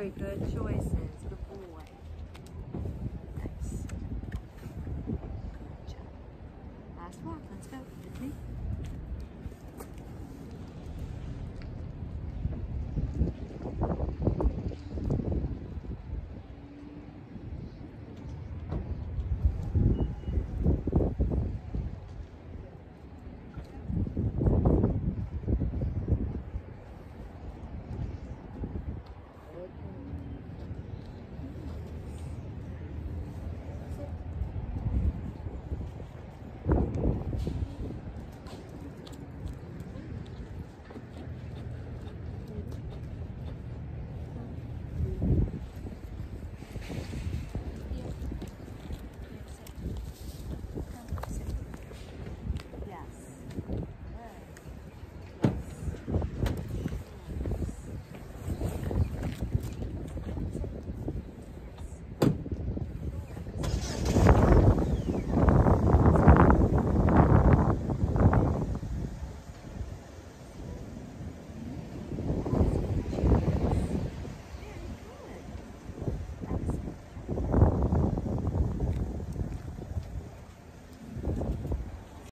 very good choice.